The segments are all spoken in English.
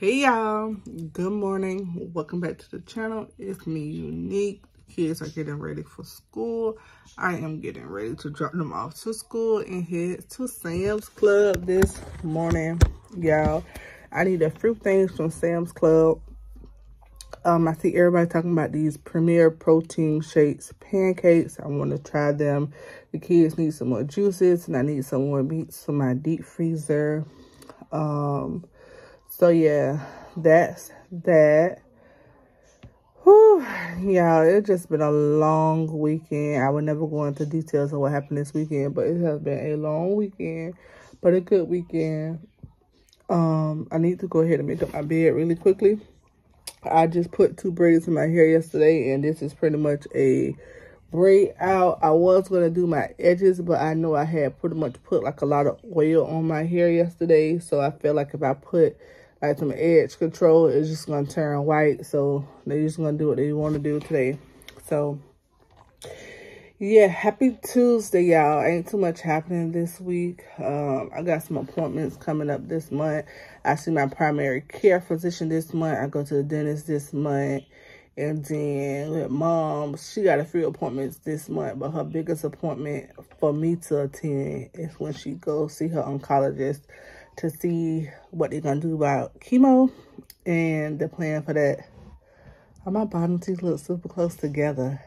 Hey y'all, good morning. Welcome back to the channel. It's me, Unique. Kids are getting ready for school. I am getting ready to drop them off to school and head to Sam's Club this morning. Y'all, I need a few things from Sam's Club. Um, I see everybody talking about these Premier Protein Shakes pancakes. I want to try them. The kids need some more juices and I need some more meats for my deep freezer. Um, so yeah, that's that. Whew, y'all, it's just been a long weekend. I would never go into details of what happened this weekend, but it has been a long weekend, but a good weekend. Um, I need to go ahead and make up my bed really quickly. I just put two braids in my hair yesterday, and this is pretty much a braid out. I was going to do my edges, but I know I had pretty much put like a lot of oil on my hair yesterday, so I feel like if I put like some edge control is just gonna turn white so they're just gonna do what they want to do today. So yeah happy tuesday y'all. Ain't too much happening this week. Um i got some appointments coming up this month. I see my primary care physician this month. I go to the dentist this month. And then with mom she got a few appointments this month but her biggest appointment for me to attend is when she goes see her oncologist to see what they're going to do about chemo and the plan for that. How my bottom teeth look super close together.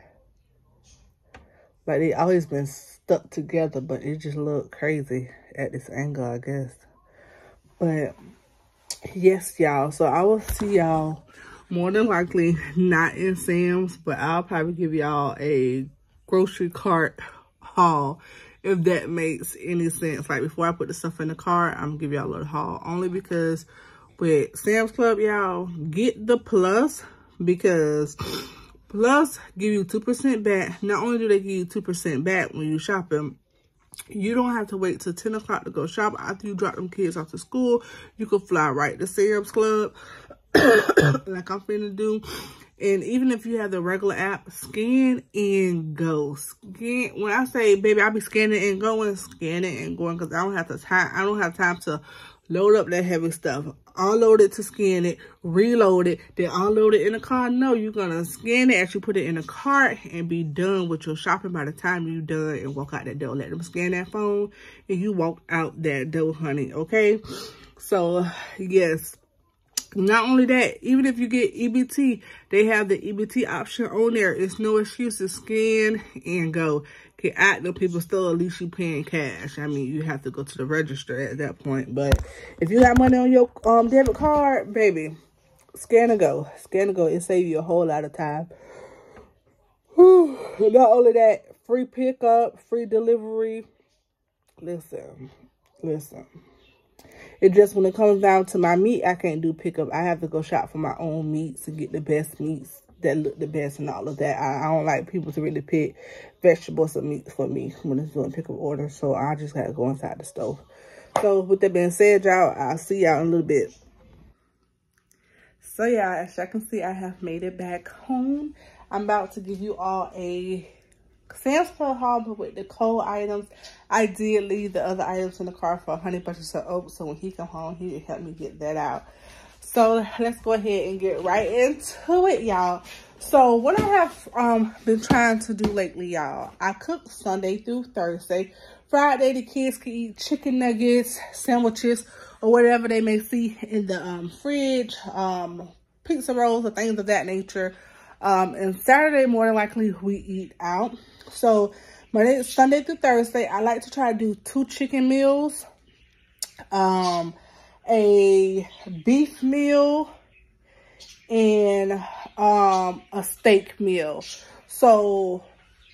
Like they always been stuck together, but it just look crazy at this angle, I guess. But yes, y'all. So I will see y'all more than likely not in Sam's, but I'll probably give y'all a grocery cart haul if that makes any sense. Like before I put the stuff in the car, I'm gonna give y'all a little haul. Only because with Sam's Club, y'all, get the plus because plus give you 2% back. Not only do they give you 2% back when you shopping, you don't have to wait till 10 o'clock to go shop. After you drop them kids off to school, you can fly right to Sam's Club like I'm finna do. And even if you have the regular app, scan and go. Scan. When I say, baby, I'll be scanning and going, scanning and going because I don't have the time. I don't have time to load up that heavy stuff. Unload it to scan it, reload it, then unload it in the car. No, you're to scan it, actually put it in a cart and be done with your shopping by the time you're done and walk out that door. Let them scan that phone and you walk out that door, honey, okay? So, yes, not only that, even if you get EBT, they have the EBT option on there. It's no excuse to scan and go. Get at the people still at least you paying cash. I mean, you have to go to the register at that point. But if you have money on your um debit card, baby, scan and go. Scan and go. It save you a whole lot of time. Whew. Not only that, free pickup, free delivery. Listen, listen. It just, when it comes down to my meat, I can't do pickup. I have to go shop for my own meats and get the best meats that look the best and all of that. I, I don't like people to really pick vegetables or meat for me when it's doing pickup orders. So I just got to go inside the stove. So with that being said, y'all, I'll see y'all in a little bit. So yeah, as y'all can see, I have made it back home. I'm about to give you all a Sam's Club haul, but with the cold items, I did leave the other items in the car for Honey Bunches of Oats. So when he come home, he would help me get that out. So let's go ahead and get right into it, y'all. So what I have um been trying to do lately, y'all, I cook Sunday through Thursday. Friday, the kids can eat chicken nuggets, sandwiches, or whatever they may see in the um, fridge, um, pizza rolls, or things of that nature. Um, and Saturday, more than likely, we eat out. So Monday, Sunday through Thursday, I like to try to do two chicken meals, um, a beef meal, and um, a steak meal. So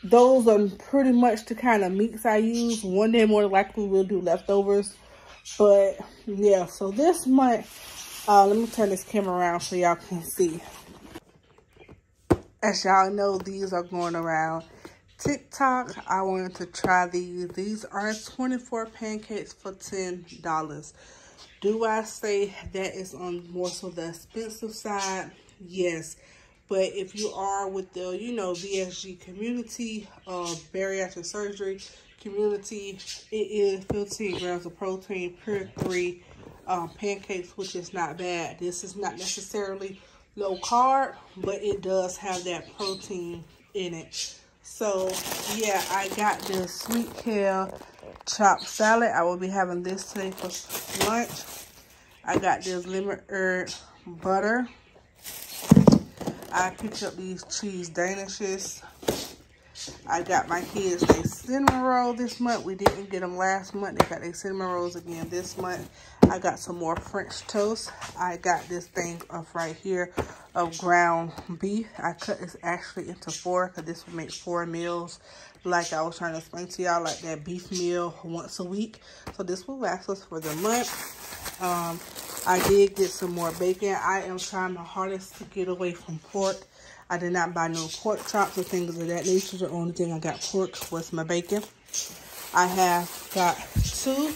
those are pretty much the kind of meats I use. One day more likely we'll do leftovers. But yeah, so this month, uh, let me turn this camera around so y'all can see. As y'all know, these are going around TikTok. I wanted to try these. These are 24 pancakes for $10. Do I say that is on more so the expensive side? Yes. But if you are with the, you know, VSG community, uh, bariatric surgery community, it is 15 grams of protein per three um, pancakes, which is not bad. This is not necessarily low carb, but it does have that protein in it. So, yeah, I got this sweet kale chopped salad. I will be having this today for lunch. I got this lemon herb butter. I picked up these cheese danishes. I got my kids a cinnamon roll this month. We didn't get them last month. They got their cinnamon rolls again this month. I got some more French toast. I got this thing of right here of ground beef. I cut this actually into four because this would make four meals like I was trying to explain to y'all, like that beef meal once a week. So this will last us for the month. Um, I did get some more bacon. I am trying my hardest to get away from pork. I did not buy no pork chops or things of that nature. The only thing I got pork was my bacon. I have got two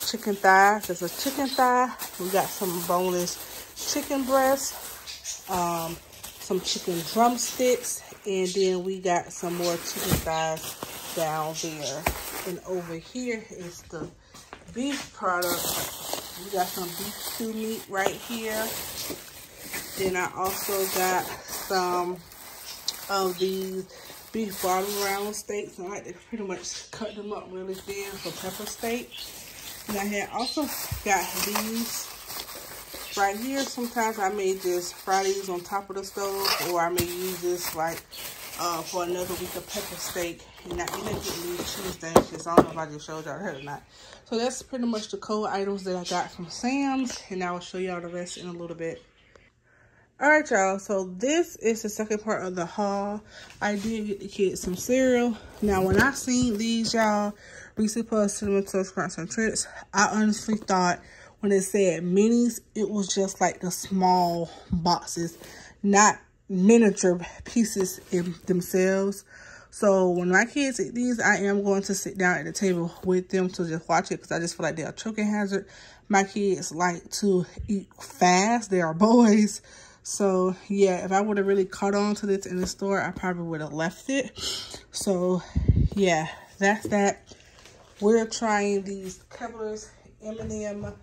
chicken thighs. There's a chicken thigh. We got some boneless chicken breasts, um, some chicken drumsticks, and then we got some more chicken thighs down there. And over here is the beef product. We got some beef stew meat right here. Then I also got some of these beef bottom round steaks. I like to pretty much cut them up really thin for pepper steak. And I had also got these right here. Sometimes I may just fry these on top of the stove or I may use this like uh, for another week of pepper steak. And I ended up getting these cheese dashes. I don't know if I just showed y'all that or not. So that's pretty much the cold items that I got from Sam's. And I will show y'all the rest in a little bit. Alright, y'all. So this is the second part of the haul. I did get the kids some cereal. Now, when I seen these, y'all, Reese's Puffs, Cinnamon Toast Crunch and Trix, I honestly thought when it said minis, it was just like the small boxes, not miniature pieces in themselves. So when my kids eat these, I am going to sit down at the table with them to just watch it because I just feel like they're a choking hazard. My kids like to eat fast. They are boys. So, yeah, if I would have really caught on to this in the store, I probably would have left it. So, yeah, that's that. We're trying these Keebler's M&M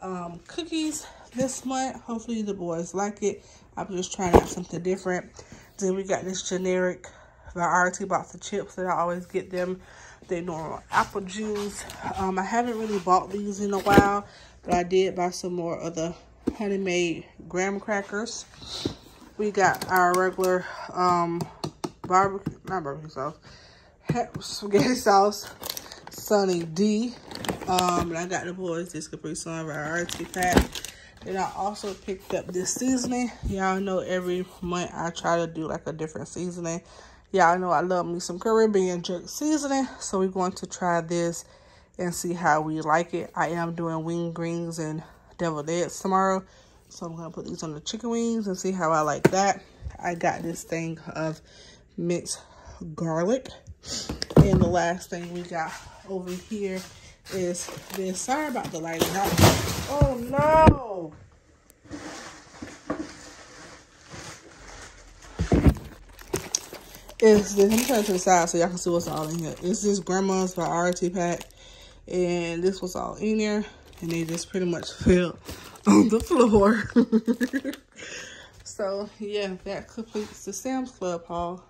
um, cookies this month. Hopefully the boys like it. I'm just trying out something different. Then we got this generic variety box of chips that I always get them. They normal apple juice. Um, I haven't really bought these in a while, but I did buy some more of the Honey Maid graham crackers. We got our regular um, barbecue, not barbecue sauce, spaghetti sauce, Sunny D. Um, and I got the boys this Capri Sun variety pack. And I also picked up this seasoning. Y'all know every month I try to do like a different seasoning. Y'all know I love me some Caribbean jerk seasoning. So we're going to try this and see how we like it. I am doing wing greens and deviled eggs tomorrow. So I'm going to put these on the chicken wings and see how I like that. I got this thing of minced garlic. And the last thing we got over here is this. Sorry about the lighting. Oh, no. It's this. Let me turn to the side so y'all can see what's all in here. It's this Grandma's variety pack. And this was all in there and they just pretty much fell on the floor. so yeah, that completes the Sam's Club haul.